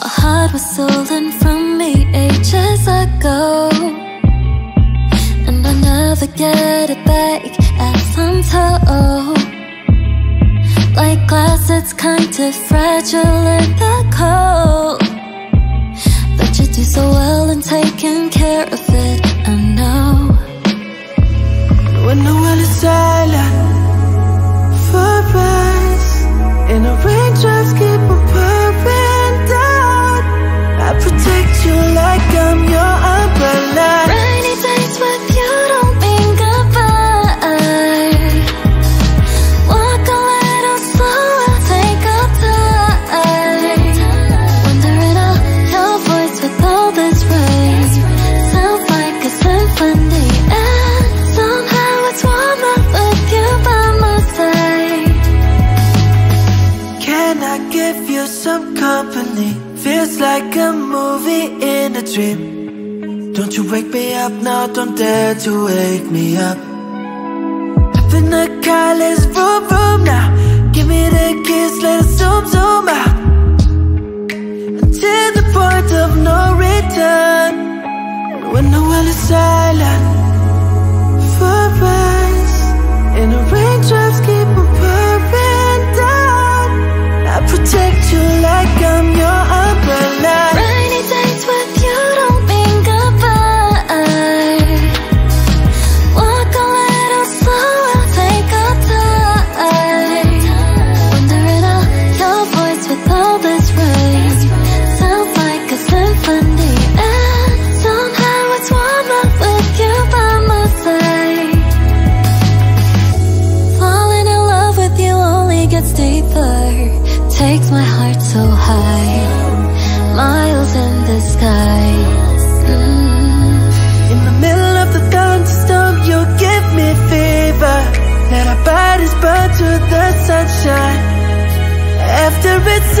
My heart was stolen from me ages ago. And I'll never get it back as I'm told Like glass, it's kind of fragile in the cold. But you do so well in taking care of it, I know. When the world is silent I give you some company? Feels like a movie in a dream. Don't you wake me up? Now, don't dare to wake me up. Up in the car, let's vroom vroom now. Give me the kiss, let's zoom zoom out. Until the point of no return. When the world is silent so high, miles in the sky. Mm. In the middle of the thunderstorm, you give me fever. Let our bodies burn to the sunshine. After it's